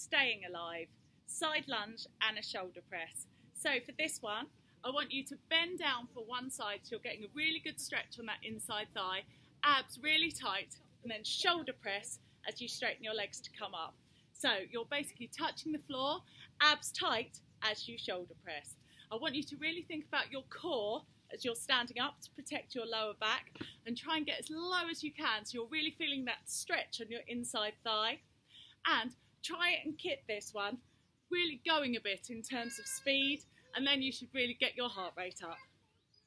staying alive, side lunge and a shoulder press. So for this one, I want you to bend down for one side so you're getting a really good stretch on that inside thigh, abs really tight, and then shoulder press as you straighten your legs to come up. So you're basically touching the floor, abs tight as you shoulder press. I want you to really think about your core as you're standing up to protect your lower back and try and get as low as you can so you're really feeling that stretch on your inside thigh. And try it and kit this one, really going a bit in terms of speed, and then you should really get your heart rate up.